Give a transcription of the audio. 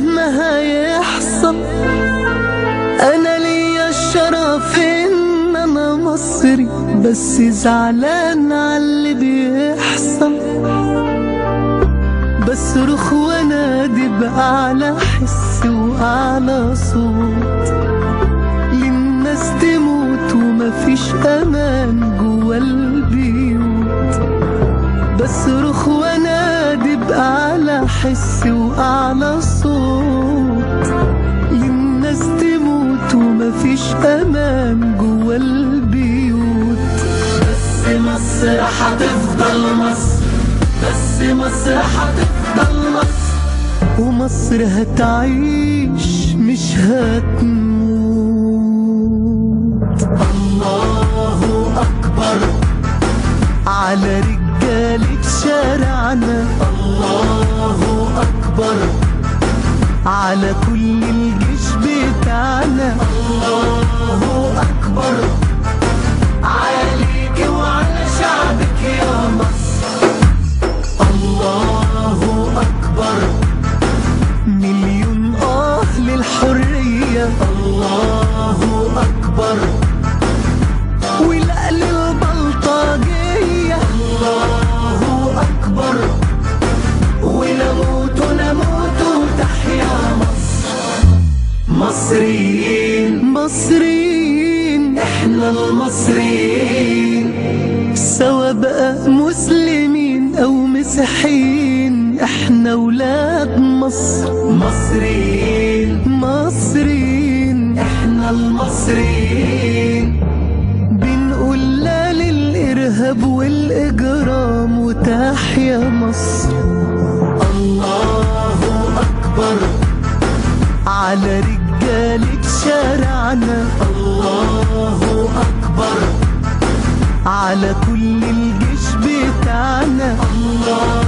مهما يحصل أنا ليا الشرف إن أنا مصري بس زعلان على اللي بيحصل. بصرخ وأنادي بأعلى حس وأعلى صوت. للناس تموت ومفيش أمان جوا البيوت. بصرخ حس وأعلى صوت للناس تموت ومفيش أمان جوا البيوت بس مصر هتفضل مصر. بس مصر هتفضل مصر. ومصر هتعيش مش هتموت الله أكبر على رجالة شارعنا الله على كل مصريين مصريين إحنا المصريين. سوا بقى مسلمين أو مسيحيين. إحنا ولاد مصر. مصريين. مصريين. إحنا المصريين. بنقول لا للإرهاب والإجرام وتحيا مصر. الله أكبر. على رجالة شارعنا الله أكبر. على كل الجيش بتاعنا. الله